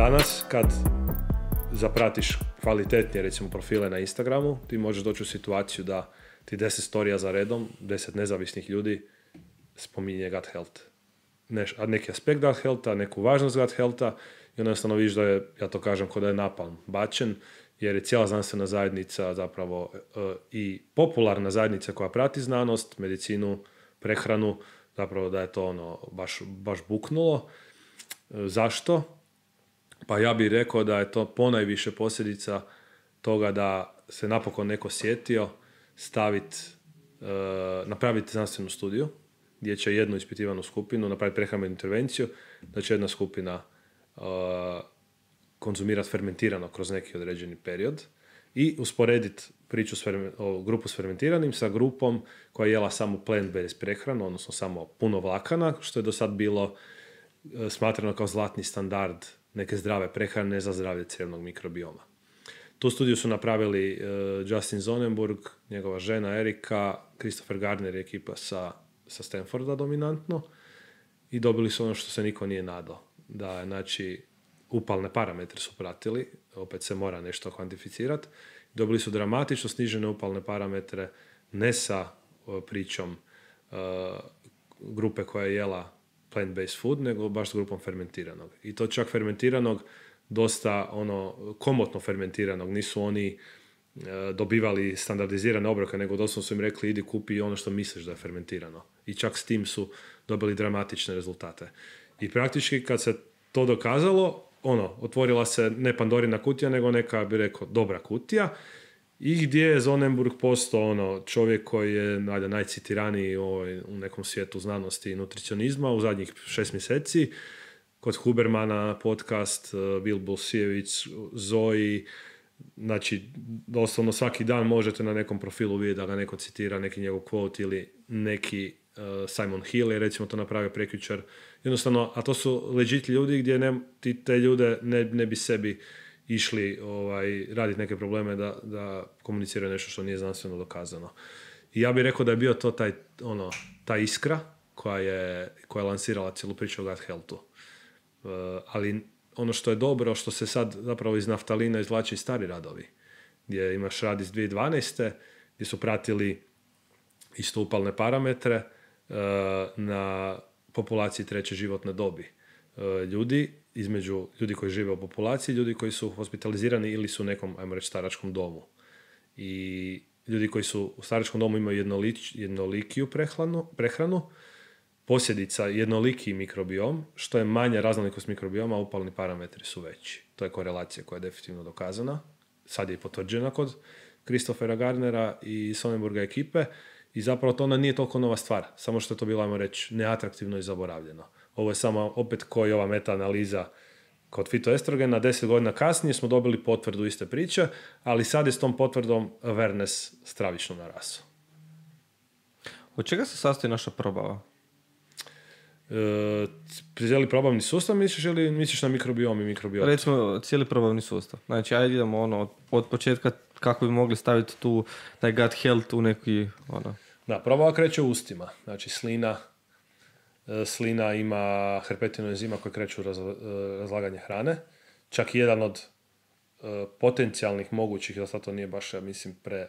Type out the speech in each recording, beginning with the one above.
Danas kad zapratiš kvalitetnije recimo profile na Instagramu, ti možeš doći u situaciju da ti deset storija za redom, deset nezavisnih ljudi spominje gut health. Neš, a neki aspekt gut healtha, neku važnost gut healtha i onda jednostavno vidiš da je, ja to kažem, kod da je napalm bačen, jer je cijela znanstvena zajednica zapravo e, i popularna zajednica koja prati znanost, medicinu, prehranu, zapravo da je to ono baš, baš buknulo. E, zašto? Pa ja bih rekao da je to ponajviše posljedica toga da se napokon neko sjetio staviti, e, napraviti znanstvenu studiju gdje će jednu ispitivanu skupinu napraviti prehrambenu intervenciju, da će jedna skupina uh, konzumirati fermentirano kroz neki određeni period i usporediti priču s o grupu s fermentiranim sa grupom koja je jela samo plant-based prehranu, odnosno samo puno vlakana, što je do sad bilo e, smatrano kao zlatni standard neke zdrave prehrane za zdravlje cijevnog mikrobioma. Tu studiju su napravili e, Justin Zonenburg, njegova žena Erika, Christopher Gardner i ekipa sa, sa Stanforda dominantno i dobili su ono što se niko nije nadao. Da, znači, upalne parametre su pratili, opet se mora nešto kvantificirati. Dobili su dramatično snižene upalne parametre, ne sa pričom uh, grupe koja je jela plant-based food, nego baš s grupom fermentiranog. I to čak fermentiranog, dosta ono komotno fermentiranog, nisu oni uh, dobivali standardizirane obroke, nego doslovno su im rekli idi kupi ono što misliš da je fermentirano. I čak s tim su dobili dramatične rezultate. I praktički kad se to dokazalo, ono, otvorila se ne Pandorina kutija, nego neka, bi rekao, dobra kutija. I gdje je Zonenburg postao ono, čovjek koji je najda, najcitiraniji u, u nekom svijetu znanosti i nutricionizma u zadnjih šest mjeseci. Kod Hubermana podcast, eh, Bil Bulsijević, Zoji, znači doslovno svaki dan možete na nekom profilu vidjeti da ga neko citira, neki njegov quote ili neki uh, Simon Hill je recimo to napravio prekjučer jednostavno, a to su legit ljudi gdje ne, ti, te ljude ne, ne bi sebi išli ovaj, raditi neke probleme da, da komuniciraju nešto što nije znanstveno dokazano. I ja bih rekao da je bio to taj, ono, ta iskra koja je, koja je lansirala cijelu priču o gut healthu. Uh, ali ono što je dobro, što se sad zapravo iz naftalina izvlači stari radovi, gdje imaš rad iz 2012. gdje su pratili isto upalne parametre uh, na populaciji treće životne dobi. E, ljudi, između ljudi koji žive u populaciji, ljudi koji su hospitalizirani ili su u nekom, ajmo reći, staračkom domu. I ljudi koji su u staračkom domu imaju jednolikiju prehranu, prehranu, posljedica jednoliki mikrobiom, što je manja raznolikost mikrobioma, upalni parametri su veći. To je korelacija koja je definitivno dokazana. Sad je i potvrđena kod Kristofera Garnera i Sonnenburga ekipe i zapravo to onda nije toliko nova stvar, samo što je to bilo, ajmo reći, neatraktivno i zaboravljeno. Ovo je samo opet koji ova meta-analiza kod fitoestrogena, deset godina kasnije smo dobili potvrdu iste priče, ali sad je s tom potvrdom awareness stravično narasao. Od čega se sastoji naša probava? E, cijeli probavni sustav misliš ili misliš na mikrobiom i mikrobiot? Recimo cijeli probavni sustav. Znači, ajde idemo ono, od, od početka kako bi mogli staviti tu taj gut health u neki ono. Da, probava kreće u ustima. Znači slina, slina ima herpetinu enzima koji kreću e, razlaganje hrane. Čak jedan od e, potencijalnih mogućih, da sad to nije baš, mislim, pre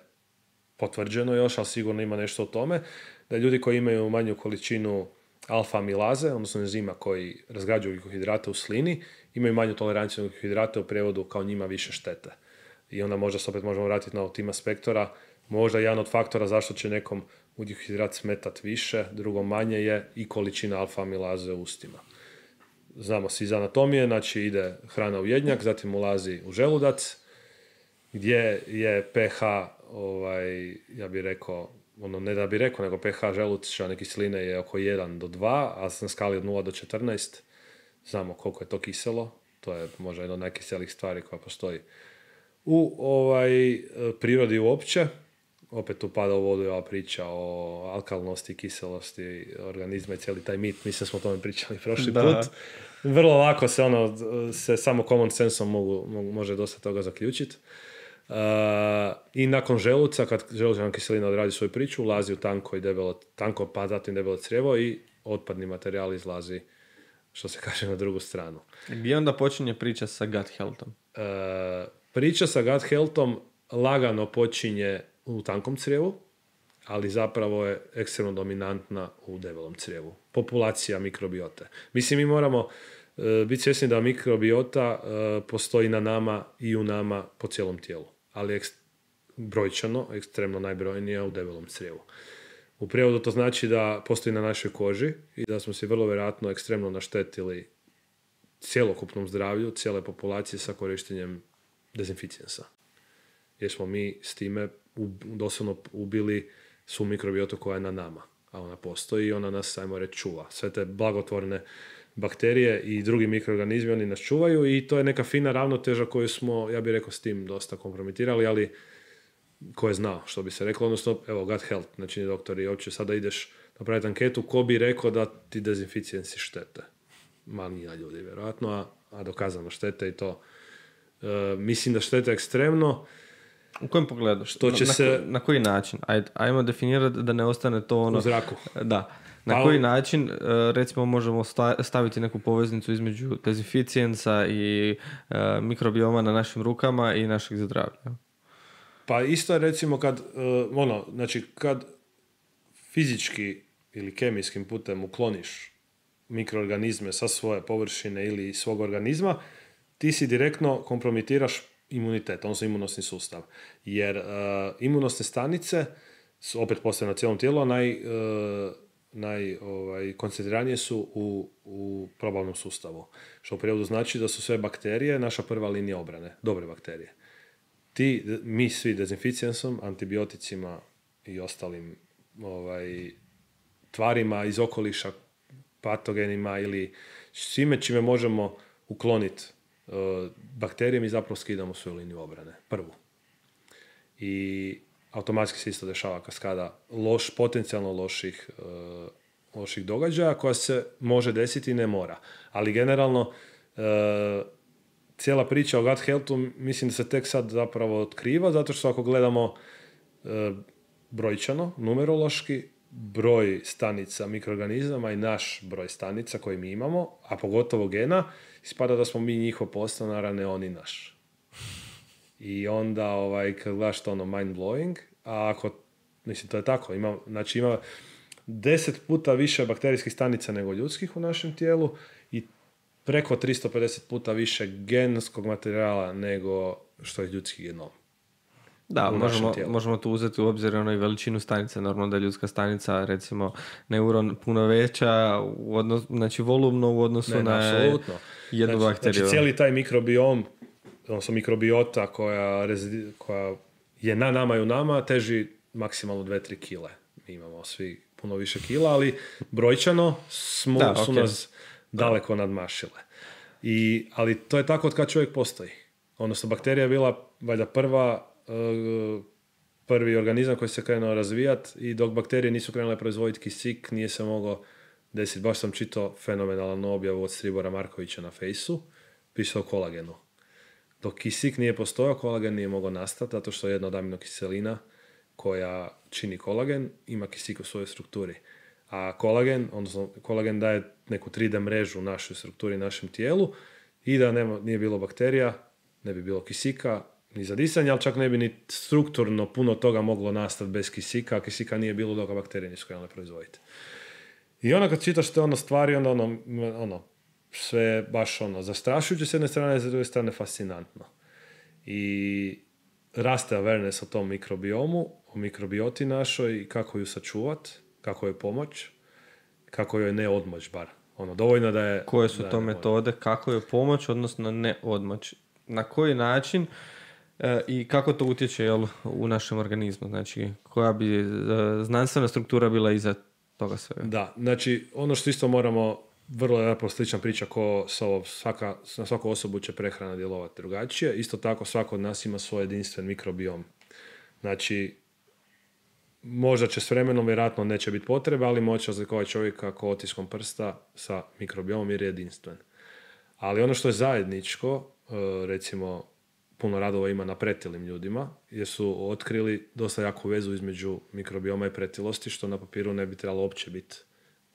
potvrđeno još, ali sigurno ima nešto o tome, da ljudi koji imaju manju količinu alfa amilaze, odnosno enzima koji razgrađuju ugljikohidrate u slini, imaju manju toleranciju na ugljikohidrate u prijevodu kao njima više štete i onda možda se opet možemo vratiti na tima spektora. Možda jedan od faktora zašto će nekom ugljikohidrat smetat više, drugo manje je i količina alfa amilaze u ustima. Znamo se iz anatomije, znači ide hrana u jednjak, zatim ulazi u želudac, gdje je pH, ovaj, ja bih rekao, ono ne da bih rekao, nego pH želučane kisline je oko 1 do 2, a na skali od 0 do 14 znamo koliko je to kiselo, to je možda jedna od najkiselijih stvari koja postoji u ovaj, prirodi uopće, opet tu pada u vodu ova priča o alkalnosti, kiselosti organizma i cijeli taj mit, mislim smo o tome pričali prošli put. Vrlo lako se ono, se samo common sensom mogu, može dosta toga zaključiti. Uh, I nakon želuca, kad želučna kiselina odradi svoju priču, ulazi u tanko i debelo, tanko pa zatim debelo crijevo i otpadni materijal izlazi što se kaže na drugu stranu. Gdje onda počinje priča sa gut healthom? E, priča sa gut healthom lagano počinje u tankom crijevu, ali zapravo je ekstremno dominantna u debelom crijevu. Populacija mikrobiote. Mislim, mi moramo e, biti svjesni da mikrobiota e, postoji na nama i u nama po cijelom tijelu, ali ekst- brojčano, ekstremno najbrojnija u debelom crijevu. U prijevodu to znači da postoji na našoj koži i da smo se vrlo vjerojatno ekstremno naštetili cjelokupnom zdravlju, cijele populacije sa korištenjem dezinficijensa. Jer smo mi s time u- doslovno ubili svu mikrobiotu koja je na nama. A ona postoji i ona nas, ajmo reći, čuva. Sve te blagotvorne bakterije i drugi mikroorganizmi, oni nas čuvaju i to je neka fina ravnoteža koju smo, ja bih rekao, s tim dosta kompromitirali, ali ko je znao, što bi se reklo, odnosno, evo, gut health, znači doktori, hoće sada ideš napraviti anketu, ko bi rekao da ti dezinficijensi štete? Manija ljudi, vjerojatno, a, a dokazano štete i to. E, mislim da štete ekstremno, U kojem pogledu? Što će na, se- Na, ko- na koji način? Ajde, ajmo definirati da ne ostane to ono... u zraku. Da. Na Pa- koji način, e, recimo, možemo sta- staviti neku poveznicu između dezinficijensa i e, mikrobioma na našim rukama i našeg zdravlja? Pa isto je recimo kad, e, ono, znači kad fizički ili kemijskim putem ukloniš mikroorganizme sa svoje površine ili svog organizma, ti si direktno kompromitiraš imunitet, odnosno imunosni sustav. Jer e, imunosne stanice opet postoje na cijelom tijelu, naj, e, naj ovaj, koncentriranije su u, u probavnom sustavu. Što u prijevodu znači da su sve bakterije naša prva linija obrane, dobre bakterije ti, mi svi dezinficijensom, antibioticima i ostalim ovaj, tvarima iz okoliša, patogenima ili svime čime možemo ukloniti uh, bakterije, mi zapravo skidamo svoju liniju obrane, prvu. I automatski se isto dešava kaskada loš, potencijalno loših, uh, loših događaja koja se može desiti i ne mora. Ali generalno uh, cijela priča o gut healthu mislim da se tek sad zapravo otkriva, zato što ako gledamo brojčano, numerološki, broj stanica mikroorganizama i naš broj stanica koji mi imamo, a pogotovo gena, ispada da smo mi njihov postanar, a ne oni naš. I onda, ovaj, kad gledaš to ono mind blowing, a ako, mislim, to je tako, ima, znači ima deset puta više bakterijskih stanica nego ljudskih u našem tijelu i preko 350 puta više genskog materijala nego što je ljudski genom. Da, možemo, možemo tu uzeti u obzir ono i veličinu stanice. Normalno da je ljudska stanica, recimo, neuron puno veća, u odnos, znači volumno u odnosu Ne, na apsolutno. jednu znači, bakteriju. Znači cijeli taj mikrobiom, odnosno mikrobiota koja, rezidi- koja je na nama i u nama, teži maksimalno 2-3 kile. Mi imamo svi puno više kila, ali brojčano smo, Da, su ok. nas daleko nadmašile. I, ali to je tako od kad čovjek postoji. Odnosno, bakterija je bila valjda prva, prvi organizam koji se krenuo razvijati i dok bakterije nisu krenule proizvoditi kisik, nije se moglo desiti. Baš sam čitao fenomenalnu objavu od Stribora Markovića na fejsu, piše o kolagenu. Dok kisik nije postojao, kolagen nije mogao nastati, zato što je jedna od aminokiselina koja čini kolagen, ima kisik u svojoj strukturi. A kolagen, odnosno kolagen daje neku 3D mrežu našoj strukturi, našem tijelu i da nema, nije bilo bakterija, ne bi bilo kisika, ni za disanje, ali čak ne bi ni strukturno puno toga moglo nastati bez kisika, a kisika nije bilo dok bakterije nisu krenule proizvoditi. I onda kad čitaš te ono stvari, onda ono, ono, sve je baš ono, zastrašujuće s jedne strane, s druge strane fascinantno. I raste awareness o tom mikrobiomu, o mikrobioti našoj i kako ju sačuvat, kako joj pomoć, kako joj ne odmoć bar. Ono, dovoljno da je... Koje su da to je- metode, kako je pomoć, odnosno ne odmoć. Na koji način i kako to utječe jel, u našem organizmu. Znači, koja bi e, znanstvena struktura bila iza toga svega. Da, znači ono što isto moramo, vrlo je zapravo slična priča ko sa svaka, na svaku osobu će prehrana djelovati drugačije. Isto tako svako od nas ima svoj jedinstven mikrobiom. Znači, možda će s vremenom vjerojatno neće biti potrebe, ali moće razlikovati čovjeka ko otiskom prsta sa mikrobiomom jer je jedinstven. Ali ono što je zajedničko, e, recimo puno radova ima na pretilim ljudima, jer su otkrili dosta jaku vezu između mikrobioma i pretilosti, što na papiru ne bi trebalo uopće biti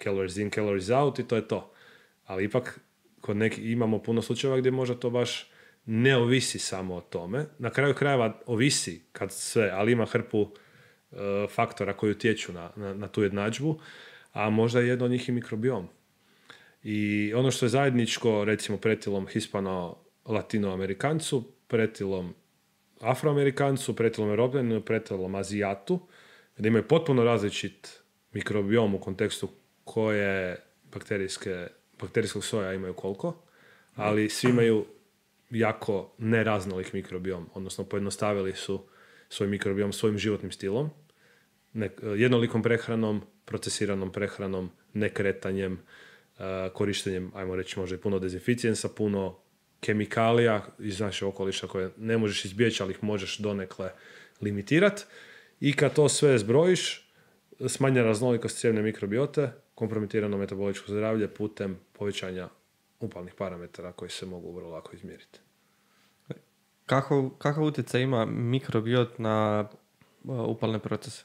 calories in, calories out i to je to. Ali ipak kod neki, imamo puno slučajeva gdje možda to baš ne ovisi samo o tome. Na kraju krajeva ovisi kad sve, ali ima hrpu e, faktora koji utječu na, na, na tu jednadžbu, a možda je jedno od njih i mikrobiom. I ono što je zajedničko, recimo, pretilom hispano-latinoamerikancu, pretilom afroamerikancu, pretilom europljaninu, pretilom azijatu, da imaju potpuno različit mikrobiom u kontekstu koje bakterijske, bakterijskog soja imaju koliko, ali svi imaju jako neraznolik mikrobiom, odnosno pojednostavili su svoj mikrobiom svojim životnim stilom, ne, jednolikom prehranom, procesiranom prehranom, nekretanjem, Eh, korištenjem, ajmo reći možda i puno dezinficijensa, puno kemikalija iz našeg okoliša koje ne možeš izbjeći, ali ih možeš donekle limitirati. I kad to sve zbrojiš, smanja raznolikost cijevne mikrobiote, kompromitirano metaboličko zdravlje putem povećanja upalnih parametara koji se mogu vrlo lako izmjeriti. Kako, kakav utjecaj ima mikrobiot na eh, upalne procese?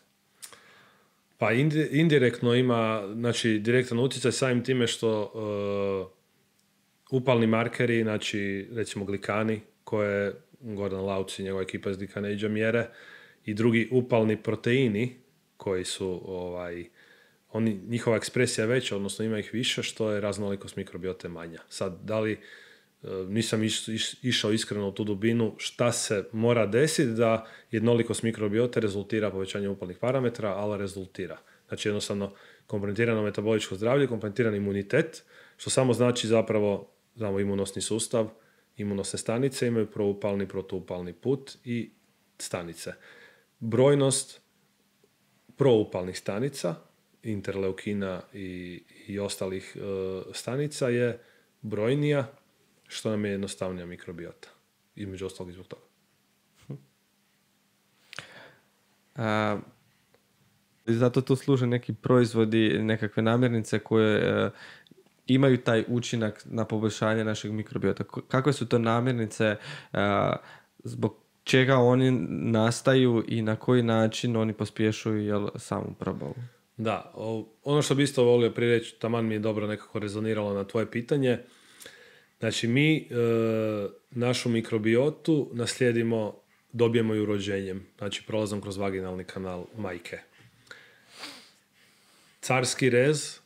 Pa indirektno ima, znači direktan utjecaj samim time što uh, upalni markeri, znači recimo glikani koje Gordon Lauc i njegova ekipa iz Glikaneđa mjere i drugi upalni proteini koji su ovaj, oni, njihova ekspresija je veća, odnosno ima ih više, što je raznolikost mikrobiote manja. Sad, da li nisam išao iskreno u tu dubinu šta se mora desiti da jednolikost mikrobiote rezultira povećanje upalnih parametra, ali rezultira. Znači jednostavno kompromitirano metaboličko zdravlje, kompromitirani imunitet, što samo znači zapravo znamo imunosni sustav, imunosne stanice imaju proupalni, protuupalni put i stanice. Brojnost proupalnih stanica, interleukina i, i ostalih e, stanica je brojnija što nam je jednostavnija mikrobiota. Između ostalog i zbog toga. A, zato tu služe neki proizvodi, nekakve namirnice koje e, imaju taj učinak na poboljšanje našeg mikrobiota. Kakve su to namirnice, zbog čega oni nastaju i na koji način oni pospješuju jel, samu probavu? Da, ono što bi isto volio prije reći, taman mi je dobro nekako rezoniralo na tvoje pitanje, Znači mi e, našu mikrobiotu naslijedimo, dobijemo ju rođenjem, znači prolazom kroz vaginalni kanal majke. Carski rez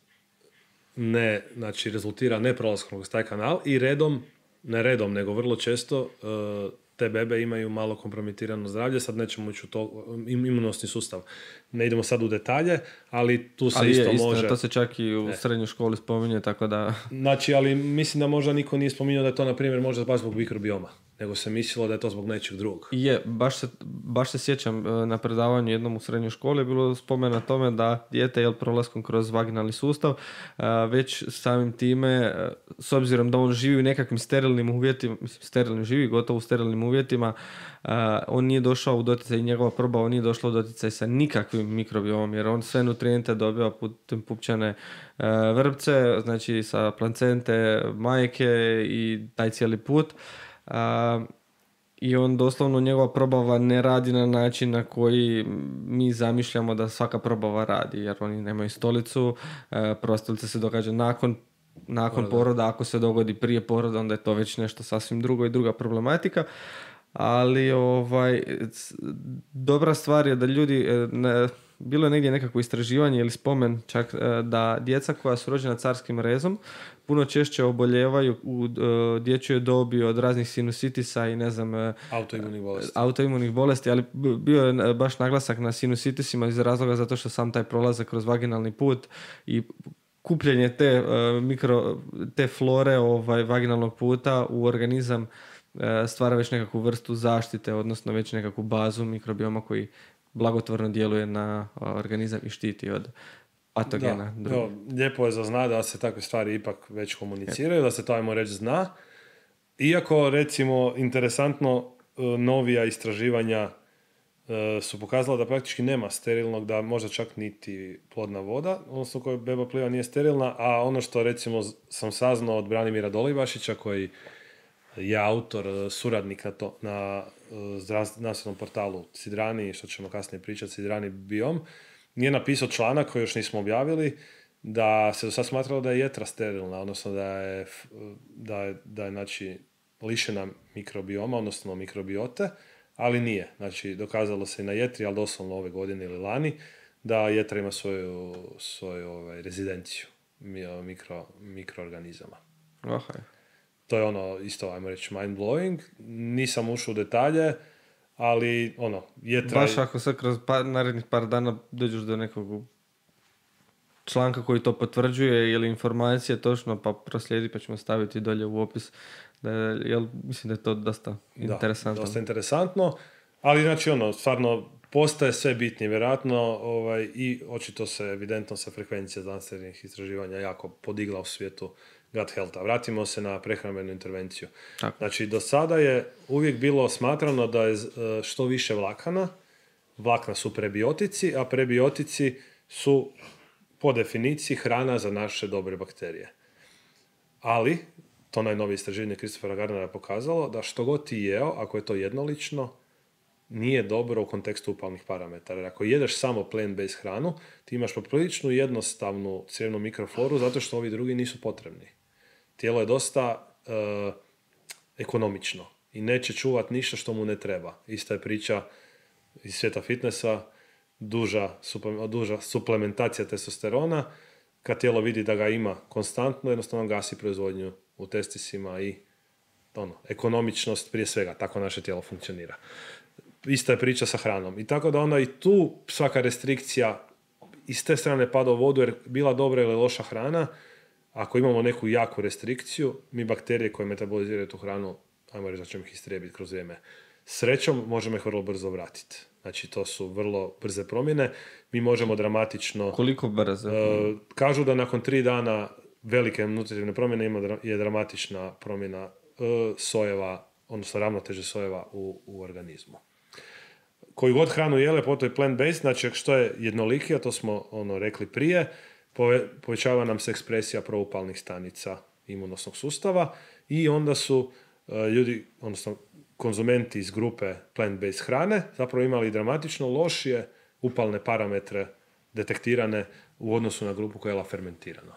ne, znači rezultira ne prolaskom kroz taj kanal i redom, ne redom, nego vrlo često e, te bebe imaju malo kompromitirano zdravlje, sad nećemo ući u to, imunosni sustav. Ne idemo sad u detalje, ali tu se isto, isto može... To se čak i u e. srednjoj školi spominje, tako da... Znači, ali mislim da možda niko nije spominjao da je to, na primjer, možda baš zbog mikrobioma nego se mislilo da je to zbog nečeg drugog. Je, baš se, baš se sjećam e, na predavanju jednom u srednjoj školi je bilo spomena tome da dijete jel prolaskom kroz vaginalni sustav e, već samim time e, s obzirom da on živi u nekakvim sterilnim uvjetima, mislim sterilnim živi gotovo u sterilnim uvjetima, on nije došao u doticaj njegova proba, on nije došao u doticaj sa nikakvim mikrobiomom jer on sve nutrijente dobiva putem pupčane vrpce, znači sa placente, majke i taj cijeli put i on doslovno njegova probava ne radi na način na koji mi zamišljamo da svaka probava radi, jer oni nemaju stolicu, e, prva stolica se događa nakon nakon poroda, ako se dogodi prije poroda, onda je to već nešto sasvim drugo i druga problematika. Ali ovaj, dobra stvar je da ljudi, e, ne, bilo je negdje nekakvo istraživanje ili spomen čak e, da djeca koja su rođena carskim rezom puno češće oboljevaju u uh, dječjoj dobi od raznih sinusitisa i ne znam uh, autoimunih bolesti. autoimunih bolesti, ali bio je baš naglasak na sinusitisima iz razloga zato što sam taj prolazak kroz vaginalni put i kupljenje te mikro te flore ovaj vaginalnog puta u organizam stvara već nekakvu vrstu zaštite, odnosno već nekakvu bazu mikrobioma koji blagotvorno djeluje na organizam i štiti od patogena. Da, lijepo je za zna da se takve stvari ipak već komuniciraju, da se to ajmo reći zna. Iako recimo interesantno e, novija istraživanja e, su pokazala da praktički nema sterilnog, da možda čak niti plodna voda, odnosno koja beba pliva nije sterilna, a ono što recimo sam saznao od Branimira Dolibašića koji je autor, e, suradnik na, to, na znanstvenom portalu Sidrani, što ćemo kasnije pričati, Sidrani Biom, nije napisao članak koji još nismo objavili, da se do sad smatralo da je jetra sterilna, odnosno da je, da je, da je znači, lišena mikrobioma, odnosno mikrobiote, ali nije. Znači, dokazalo se i na jetri, ali doslovno ove godine ili lani, da jetra ima svoju, svoju ovaj, rezidenciju mikro, mikroorganizama. Aha. To je ono, isto, ajmo reći, mind blowing. Nisam ušao u detalje, ali ono, jetra... Baš ako sad kroz pa, narednih par dana dođeš do nekog članka koji to potvrđuje ili informacije točno, pa proslijedi pa ćemo staviti dolje u opis. Da, jel, mislim da je to dosta interesantno. dosta interesantno, ali znači ono, stvarno postaje sve bitnije, vjerojatno ovaj, i očito se, evidentno se frekvencija znanstvenih istraživanja jako podigla u svijetu gut healtha. Vratimo se na prehrambenu intervenciju. Tako. Znači, do sada je uvijek bilo smatrano da je e, što više vlakana, vlakna su prebiotici, a prebiotici su po definiciji hrana za naše dobre bakterije. Ali, to najnovije istraživanje Christophera Gardnera pokazalo da što god ti jeo, ako je to jednolično, nije dobro u kontekstu upalnih parametara. Jer ako jedeš samo plant-based hranu, ti imaš popriličnu jednostavnu crijevnu mikrofloru zato što ovi drugi nisu potrebni. Tijelo je dosta uh, ekonomično i neće čuvat ništa što mu ne treba. Ista je priča iz svijeta fitnessa, duža, duža suplementacija testosterona, kad tijelo vidi da ga ima konstantno, jednostavno gasi proizvodnju u testisima i ono, ekonomičnost prije svega, tako naše tijelo funkcionira. Ista je priča sa hranom. I tako da onda i tu svaka restrikcija iz te strane pada u vodu jer bila dobra ili loša hrana, ako imamo neku jaku restrikciju, mi bakterije koje metaboliziraju tu hranu, ajmo reći da ćemo ih istrijebiti kroz vrijeme. Srećom možemo ih vrlo brzo vratiti. Znači to su vrlo brze promjene. Mi možemo dramatično... Koliko brzo? Uh, kažu da nakon tri dana velike nutritivne promjene ima je dramatična promjena uh, sojeva, odnosno ravnoteže sojeva u, u organizmu. Koju god hranu jele, potom je plant-based, znači što je jednoliki, a to smo ono rekli prije, povećava nam se ekspresija proupalnih stanica imunosnog sustava i onda su uh, ljudi, odnosno konzumenti iz grupe plant-based hrane zapravo imali dramatično lošije upalne parametre detektirane u odnosu na grupu koja je fermentirano.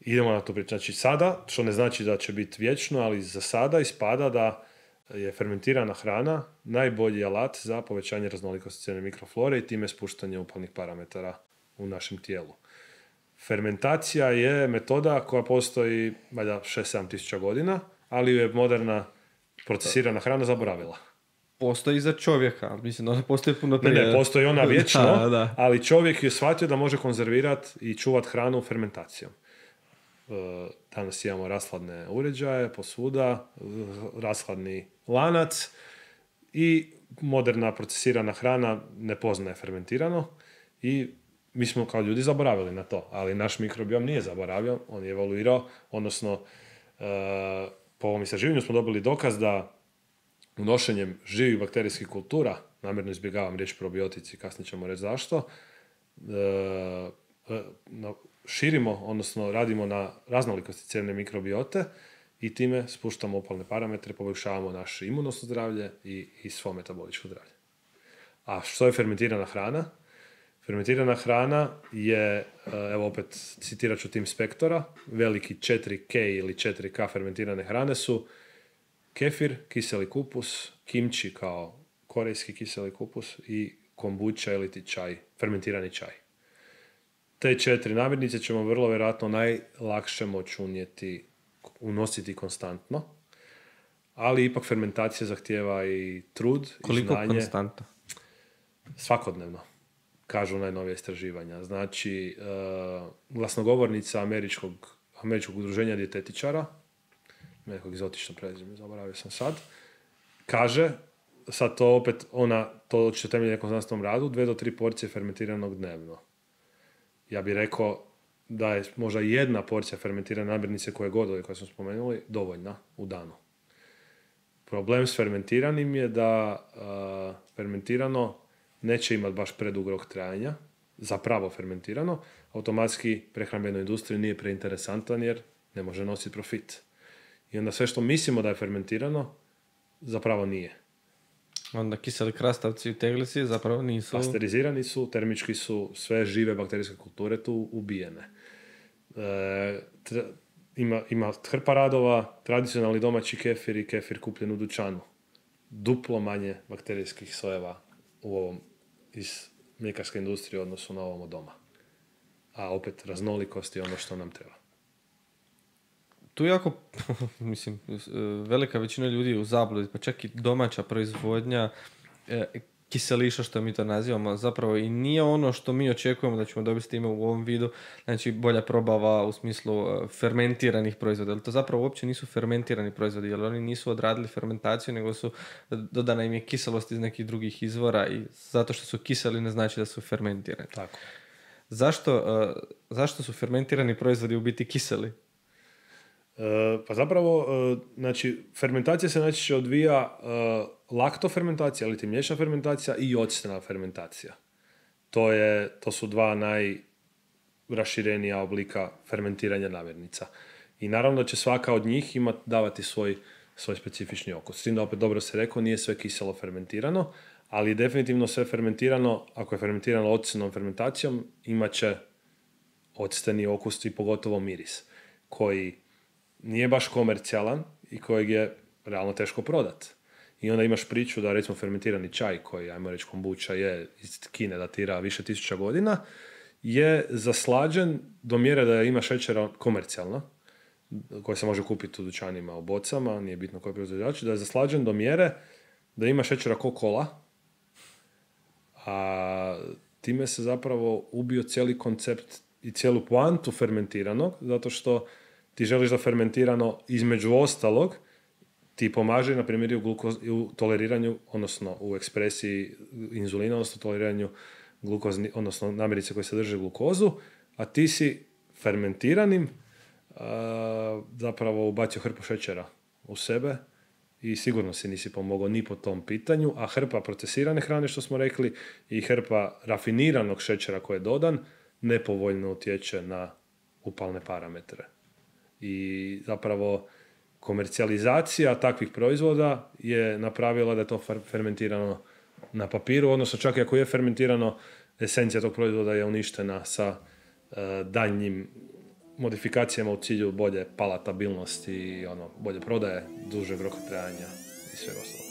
Idemo na to pričati. Znači sada, što ne znači da će biti vječno, ali za sada ispada da je fermentirana hrana najbolji alat za povećanje raznolikosti cijene mikroflore i time spuštanje upalnih parametara u našem tijelu. Fermentacija je metoda koja postoji valjda 6-7 tisuća godina, ali je moderna procesirana hrana zaboravila. Postoji za čovjeka, mislim da ona postoji puno prije. Ne, ne, postoji ona vječno, ali čovjek je shvatio da može konzervirati i čuvat hranu fermentacijom. E, danas imamo rasladne uređaje posvuda, rashladni lanac i moderna procesirana hrana ne poznaje fermentirano i mi smo kao ljudi zaboravili na to, ali naš mikrobiom nije zaboravio, on je evoluirao, odnosno e, po ovom istraživanju smo dobili dokaz da unošenjem živih bakterijskih kultura, namjerno izbjegavam riječ probiotici, kasnije ćemo reći zašto, e, e, širimo, odnosno radimo na raznolikosti cijene mikrobiote i time spuštamo opalne parametre, poboljšavamo naše imunosno zdravlje i, i svo metaboličko zdravlje. A što je fermentirana hrana? Fermentirana hrana je, e, evo opet citirat ću tim spektora, veliki 4K ili 4K fermentirane hrane su kefir, kiseli kupus, kimči kao korejski kiseli kupus i kombuča ili ti čaj, fermentirani čaj. Te četiri namirnice ćemo vrlo vjerojatno najlakše moći unijeti, unositi konstantno, ali ipak fermentacija zahtjeva i trud Koliko i znanje. Koliko konstantno? Svakodnevno kažu najnovije istraživanja. Znači, uh, glasnogovornica američkog, američkog udruženja dijetetičara, nekog egzotično prezime, zaboravio sam sad, kaže, sad to opet, ona to će temelji nekom znanstvenom radu, dve do tri porcije fermentiranog dnevno. Ja bih rekao da je možda jedna porcija fermentirane namirnice koje god koje smo spomenuli dovoljna u danu. Problem s fermentiranim je da uh, fermentirano neće imati baš predug rok trajanja, zapravo fermentirano, automatski prehrambenoj industriji nije preinteresantan jer ne može nositi profit. I onda sve što mislimo da je fermentirano, zapravo nije. Onda kiseli krastavci i teglici zapravo nisu... Pasterizirani su, termički su, sve žive bakterijske kulture tu ubijene. E, ima, ima hrpa radova, tradicionalni domaći kefir i kefir kupljen u dućanu. Duplo manje bakterijskih sojeva u ovom iz mljekarske industrije u odnosu na ovom doma. A opet raznolikost je ono što nam treba. Tu jako, mislim, velika većina ljudi je u zabludi, pa čak i domaća proizvodnja e, kiseliša što mi to nazivamo zapravo i nije ono što mi očekujemo da ćemo dobiti s time u ovom vidu, znači bolja probava u smislu e, fermentiranih proizvoda, ali to zapravo uopće nisu fermentirani proizvodi, jer oni nisu odradili fermentaciju, nego su dodana im je kiselost iz nekih drugih izvora i zato što su kiseli ne znači da su fermentirani. Tako. Zašto, e, zašto su fermentirani proizvodi u biti kiseli? E, pa zapravo, e, znači, fermentacija se najčešće odvija e, laktofermentacija, ili ti mliječna fermentacija i octena fermentacija. To, je, to su dva najraširenija oblika fermentiranja namirnica. I naravno da će svaka od njih imati davati svoj, svoj specifični okus. S tim da opet dobro se rekao, nije sve kiselo fermentirano, ali definitivno sve fermentirano, ako je fermentirano octenom fermentacijom, imat će octeni okus i pogotovo miris, koji nije baš komercijalan i kojeg je realno teško prodat. I onda imaš priču da recimo fermentirani čaj koji, ajmo reći, kombuča je iz Kine datira više tisuća godina, je zaslađen do mjere da ima šećera komercijalno, koji se može kupiti u dućanima u bocama, nije bitno koji proizvođač, da je zaslađen do mjere da ima šećera ko kola, a time se zapravo ubio cijeli koncept i cijelu poantu fermentiranog, zato što ti želiš da fermentirano između ostalog ti pomaže, na primjer, u, u toleriranju, odnosno u ekspresiji inzulina, odnosno toleriranju glukozni, odnosno namirnice koje sadrže glukozu, a ti si fermentiranim zapravo ubacio hrpu šećera u sebe i sigurno si nisi pomogao ni po tom pitanju, a hrpa procesirane hrane, što smo rekli, i hrpa rafiniranog šećera koji je dodan, nepovoljno utječe na upalne parametre i zapravo komercijalizacija takvih proizvoda je napravila da je to fermentirano na papiru, odnosno čak i ako je fermentirano, esencija tog proizvoda je uništena sa uh, daljnjim modifikacijama u cilju bolje palatabilnosti i ono, bolje prodaje, dužeg roka trajanja i sve ostalo.